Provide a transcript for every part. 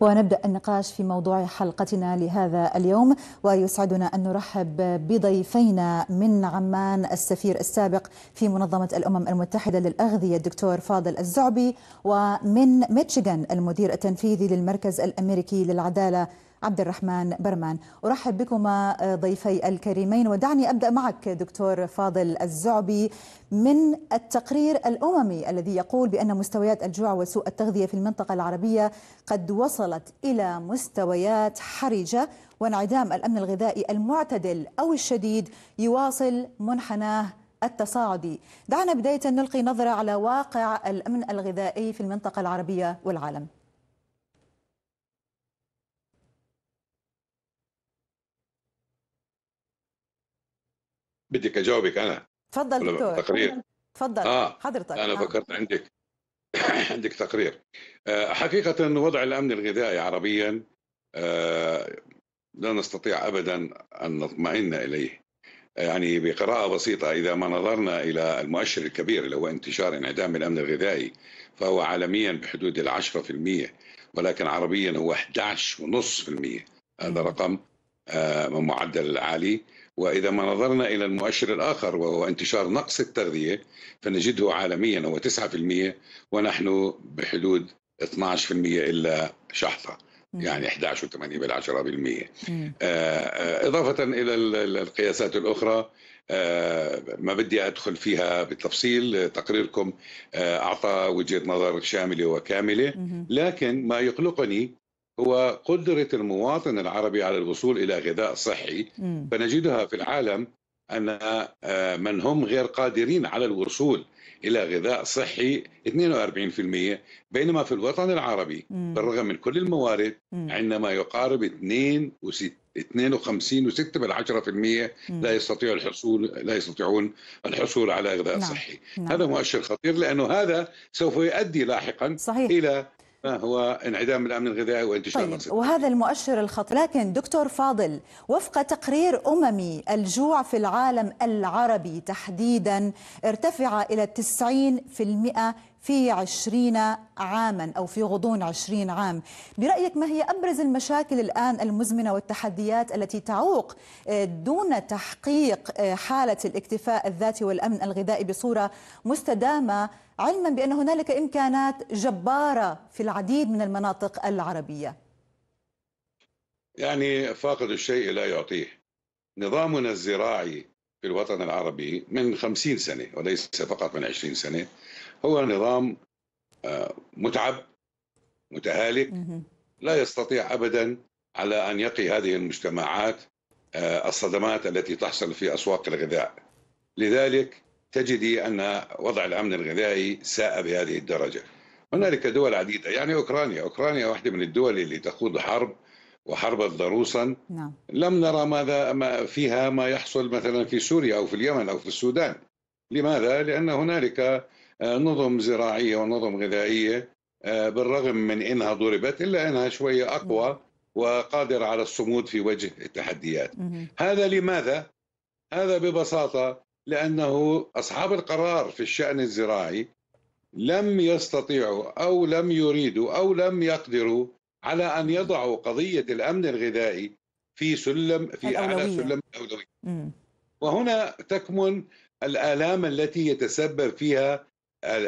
ونبدأ النقاش في موضوع حلقتنا لهذا اليوم ويسعدنا أن نرحب بضيفينا من عمان السفير السابق في منظمة الأمم المتحدة للأغذية الدكتور فاضل الزعبي ومن ميتشيغان المدير التنفيذي للمركز الأمريكي للعدالة عبد الرحمن برمان. أرحب بكما ضيفي الكريمين ودعني أبدأ معك دكتور فاضل الزعبي. من التقرير الأممي الذي يقول بأن مستويات الجوع وسوء التغذية في المنطقة العربية قد وصلت إلى مستويات حرجة وانعدام الأمن الغذائي المعتدل أو الشديد يواصل منحناه التصاعدي. دعنا بداية نلقي نظرة على واقع الأمن الغذائي في المنطقة العربية والعالم. بدك أجاوبك أنا. تفضل دكتور تقرير؟ تفضل آه حضرتك أنا آه. فكرت عندك. عندك تقرير. آه، حقيقة وضع الأمن الغذائي عربيا آه، لا نستطيع أبدا أن نطمئن إليه. يعني بقراءة بسيطة إذا ما نظرنا إلى المؤشر الكبير اللي هو انتشار انعدام الأمن الغذائي فهو عالميا بحدود العشرة في المية ولكن عربيا هو 11.5% هذا رقم آه، معدل عالي وإذا ما نظرنا إلى المؤشر الآخر وهو انتشار نقص التغذية فنجده عالميا هو 9% ونحن بحدود 12% إلا شحطة. يعني 11.8 بالعشرة بالمية مم. آه، إضافة إلى ال- ال- القياسات الأخرى آه، ما بدي أدخل فيها بالتفصيل تقريركم آه، أعطى وجهة نظر شاملة وكاملة. لكن ما يقلقني هو قدرة المواطن العربي على الوصول إلى غذاء صحي مم. فنجدها في العالم أن آه، من هم غير قادرين على الوصول إلى غذاء صحي 42% بينما في الوطن العربي مم. بالرغم من كل الموارد. عندما يقارب 2 وست 52 و6 بالعشرة في المية مم. لا يستطيع الحصول لا يستطيعون الحصول على غذاء نعم. صحي نعم. هذا مؤشر خطير لأنه هذا سوف يؤدي لاحقا صحيح إلى ما هو انعدام الأمن الغذائي وانتشار طيب نقص وهذا المؤشر الخطير لكن دكتور فاضل وفق تقرير أممي الجوع في العالم العربي تحديدا ارتفع إلى 90% في عشرين عاما أو في غضون عشرين عام. برأيك ما هي أبرز المشاكل الآن المزمنة والتحديات التي تعوق آه، دون تحقيق آه، حالة الاكتفاء الذاتي والأمن الغذائي بصورة مستدامة علما بأن هنالك إمكانات جبارة في العديد من المناطق العربية؟ يعني فاقد الشيء لا يعطيه. نظامنا الزراعي في الوطن العربي من خمسين سنة وليس فقط من عشرين سنة هو نظام آه، متعب متهالك. لا يستطيع أبدا على أن يقي هذه المجتمعات آه، الصدمات التي تحصل في أسواق الغذاء. لذلك تجدي أن وضع الأمن الغذائي ساء بهذه الدرجة. هنالك دول عديدة يعني أوكرانيا. أوكرانيا واحدة من الدول اللي تخوض حرب وحربت ضروسا نعم لم نرى ماذا ما فيها ما يحصل مثلا في سوريا أو في اليمن أو في السودان. لماذا؟ لأن هنالك آه، نظم زراعية ونظم غذائية آه، بالرغم من إنها ضربت إلا أنها شوية أقوى وقادرة على الصمود في وجه التحديات. هذا لماذا؟ هذا ببساطة لأنه أصحاب القرار في الشأن الزراعي لم يستطيعوا أو لم يريدوا أو لم يقدروا على أن يضعوا قضية الأمن الغذائي في سلم في اعلى الأولوية. سلم الأولوية مم. وهنا تكمن الآلام التي يتسبب فيها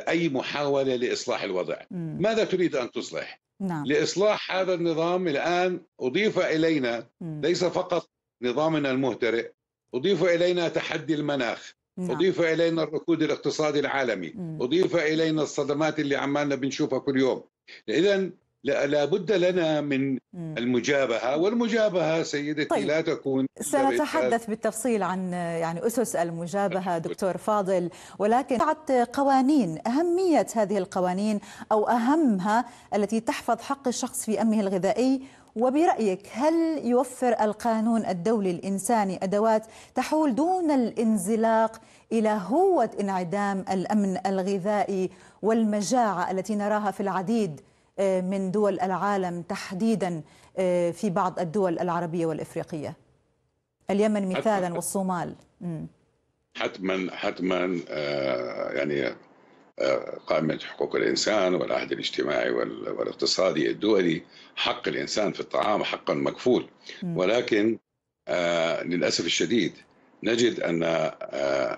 أي محاولة لإصلاح الوضع مم. ماذا تريد أن تصلح نعم لإصلاح هذا النظام الآن أضيف إلينا مم. ليس فقط نظامنا المهترئ أضيف إلينا تحدي المناخ نعم. أضيف إلينا الركود الاقتصادي العالمي مم. أضيف إلينا الصدمات اللي عمالنا بنشوفها كل يوم إذا لابد لنا من. المجابهة والمجابهة سيدتي طيب. لا تكون سنتحدث بالتفصيل عن يعني أسس المجابهة دكتور فاضل. ولكن بعد قوانين أهمية هذه القوانين أو أهمها التي تحفظ حق الشخص في أمنه الغذائي؟ وبرأيك هل يوفر القانون الدولي الإنساني أدوات تحول دون الانزلاق إلى هوة انعدام الأمن الغذائي والمجاعة التي نراها في العديد؟ من دول العالم تحديدا آه، في بعض الدول العربية والإفريقية. اليمن مثالا والصومال. حتما حتما آه، يعني قائمة حقوق الإنسان والعهد الاجتماعي والاقتصادي الدولي حق الإنسان في الطعام حقا مكفول. ولكن للأسف الشديد نجد أن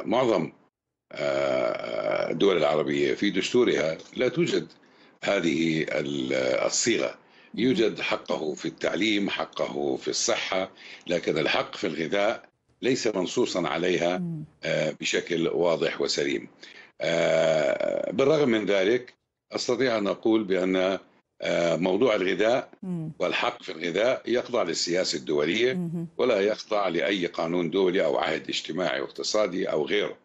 معظم الدول العربية في دستورها لا توجد هذه الصيغة. يوجد حقه في التعليم حقه في الصحة لكن الحق في الغذاء ليس منصوصا عليها بشكل واضح وسليم. آه، بالرغم من ذلك أستطيع أن أقول بأن آه، موضوع الغذاء والحق في الغذاء يخضع للسياسة الدولية ولا يخضع لأي قانون دولي أو عهد اجتماعي واقتصادي أو غيره.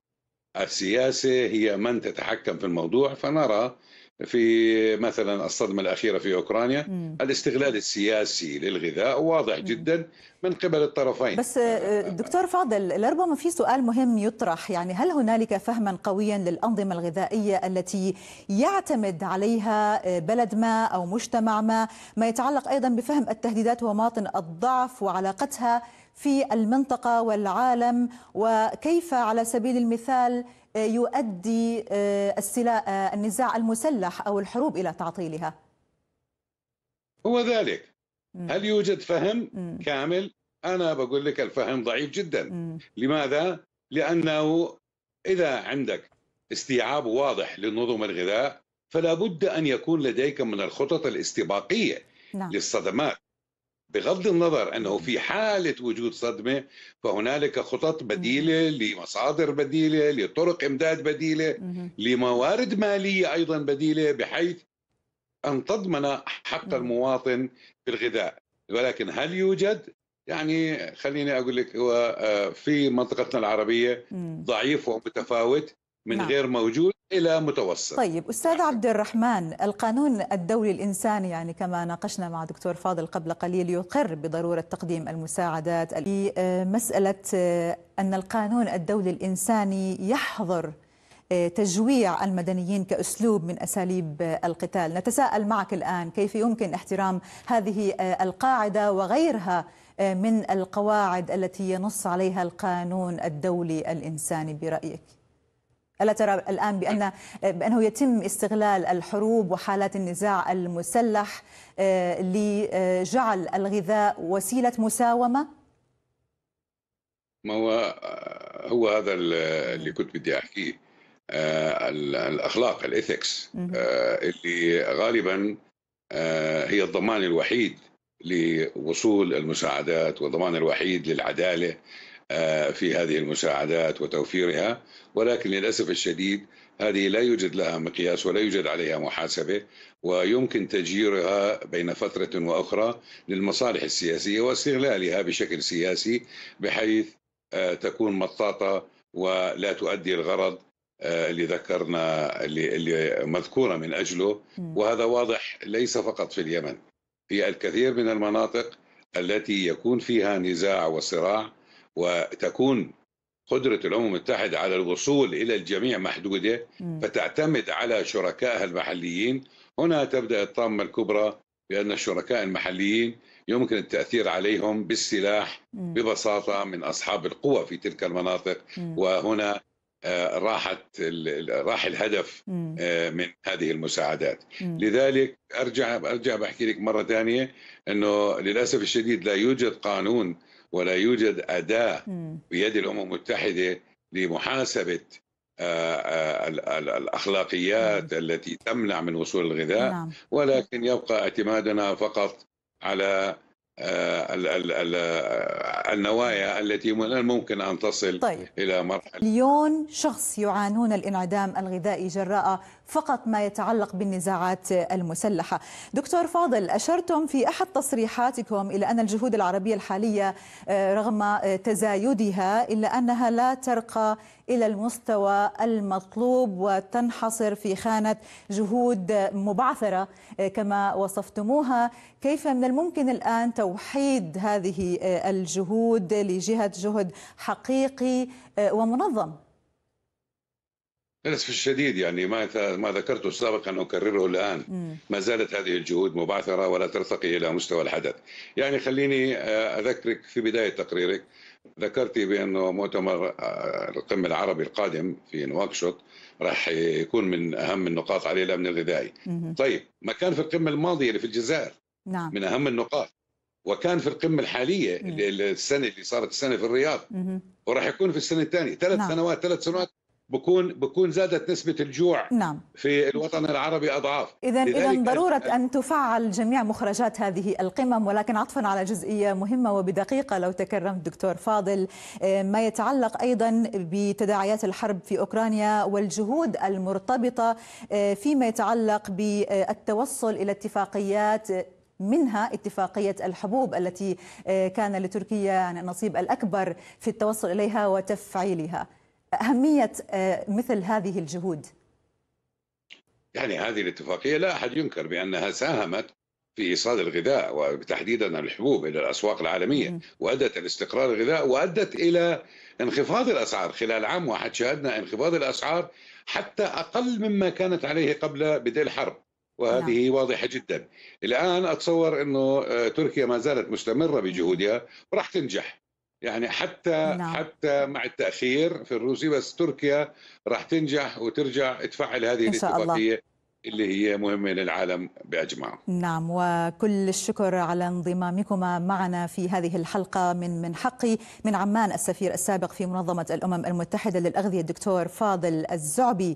السياسة هي من تتحكم في الموضوع فنرى في مثلا الصدمة الأخيرة في أوكرانيا مم. الاستغلال السياسي للغذاء واضح مم. جدا من قبل الطرفين بس آه، دكتور فاضل لربما في سؤال مهم يطرح يعني هل هنالك فهما قويا للأنظمة الغذائية التي يعتمد عليها آه، بلد ما أو مجتمع ما ما يتعلق أيضا بفهم التهديدات ومواطن الضعف وعلاقتها في المنطقة والعالم وكيف على سبيل المثال يؤدي آه، آه، النزاع المسلح أو الحروب إلى تعطيلها. هو ذلك. هل يوجد فهم كامل؟ أنا بقول لك الفهم ضعيف جدا. لماذا؟ لأنه إذا عندك استيعاب واضح لنظم الغذاء فلا بد أن يكون لديك من الخطط الاستباقية نعم. للصدمات. بغض النظر أنه في حالة وجود صدمة فهنالك خطط بديلة لمصادر بديلة لطرق إمداد بديلة لموارد مالية أيضا بديلة بحيث أن تضمن حق المواطن في الغذاء. ولكن هل يوجد؟ يعني خليني أقول لك هو آه، في منطقتنا العربية ضعيف ومتفاوت. من نعم. غير موجود إلى متوسط. طيب أستاذ عبد الرحمن القانون الدولي الإنساني يعني كما ناقشنا مع دكتور فاضل قبل قليل يقر بضرورة تقديم المساعدات في آه، مسألة آه، أن القانون الدولي الإنساني يحظر آه، تجويع المدنيين كأسلوب من أساليب القتال، نتساءل معك الآن كيف يمكن احترام هذه القاعدة وغيرها من القواعد التي ينص عليها القانون الدولي الإنساني برأيك؟ ألا ترى الآن بأن بأنه يتم استغلال الحروب وحالات النزاع المسلح آه، لجعل الغذاء وسيلة مساومة؟ ما هو هو هذا اللي كنت بدي أحكيه آه، الأخلاق الإثكس آه، اللي غالبا هي الضمان الوحيد لوصول المساعدات والضمان الوحيد للعدالة. آه، في هذه المساعدات وتوفيرها ولكن للأسف الشديد هذه لا يوجد لها مقياس ولا يوجد عليها محاسبة ويمكن تجييرها بين فترة وأخرى للمصالح السياسية واستغلالها بشكل سياسي بحيث آه، تكون مطاطة ولا تؤدي الغرض آه، اللي ذكرنا اللي, اللي مذكورة من أجله. وهذا واضح ليس فقط في اليمن في الكثير من المناطق التي يكون فيها نزاع وصراع وتكون قدرة الأمم المتحدة على الوصول إلى الجميع محدودة فتعتمد على شركائها المحليين. هنا تبدأ الطامة الكبرى بأن الشركاء المحليين يمكن التأثير عليهم بالسلاح ببساطة من أصحاب القوى في تلك المناطق. وهنا آه، راحت راح الهدف آه، من هذه المساعدات. لذلك ارجع أرجع بحكي لك مرة ثانية إنه للأسف الشديد لا يوجد قانون ولا يوجد أداة بيد الأمم المتحدة لمحاسبة آه، آه، الأخلاقيات التي تمنع من وصول الغذاء نعم. ولكن يبقى اعتمادنا فقط على آه، النوايا التي من الممكن أن تصل طيب. إلى مرحلة. مليون شخص يعانون الإنعدام الغذائي جراء فقط ما يتعلق بالنزاعات المسلحة. دكتور فاضل أشرتم في أحد تصريحاتكم إلى أن الجهود العربية الحالية آه، رغم تزايدها إلا أنها لا ترقى إلى المستوى المطلوب وتنحصر في خانة جهود مبعثرة آه، كما وصفتموها. كيف من الممكن الآن توحيد هذه آه، الجهود لجهة جهد حقيقي ومنظم. للاسف الشديد يعني ما ما ذكرته سابقا أكرره الآن. ما زالت هذه الجهود مبعثرة ولا ترتقي إلى مستوى الحدث. يعني خليني آه، أذكرك في بداية تقريرك. ذكرتي بانه مؤتمر آه، القمه العربي القادم في نواكشوط راح يكون من أهم النقاط عليه الامن الغذائي. طيب ما كان في القمة الماضية اللي في الجزائر؟ نعم. من أهم النقاط. وكان في القمة الحالية مم. اللي السنة اللي صارت السنة في الرياض مهم. وراح يكون في السنة الثانية ثلاث نعم. سنوات ثلاث سنوات بكون بكون زادت نسبة الجوع نعم في الوطن العربي أضعاف إذا إذا ضرورة أن تفعل جميع مخرجات هذه القمم ولكن عطفا على جزئية مهمة وبدقيقة لو تكرمت دكتور فاضل آه، ما يتعلق أيضا بتداعيات الحرب في أوكرانيا والجهود المرتبطة آه، فيما يتعلق بالتوصل إلى اتفاقيات منها اتفاقية الحبوب التي آه، كان لتركيا النصيب الأكبر في التوصل إليها وتفعيلها. أهمية آه، مثل هذه الجهود. يعني هذه الاتفاقية لا أحد ينكر بأنها ساهمت في إيصال الغذاء وتحديدا الحبوب إلى الأسواق العالمية. وأدت إلى استقرار الغذاء وأدت إلى انخفاض الأسعار. خلال عام واحد شاهدنا انخفاض الأسعار حتى أقل مما كانت عليه قبل بدء الحرب. وهذه واضحة جدا. الآن أتصور إنه آه، تركيا ما زالت مستمرة بجهودها وراح تنجح. يعني حتى نعم. حتى مع التأخير في الروسي بس تركيا راح تنجح وترجع تفعل هذه شاء الله. الاتفاقية اللي هي مهمة للعالم باجمعه نعم وكل الشكر على انضمامكما معنا في هذه الحلقة من من حقي من عمان السفير السابق في منظمة الأمم المتحدة للأغذية الدكتور فاضل الزعبي.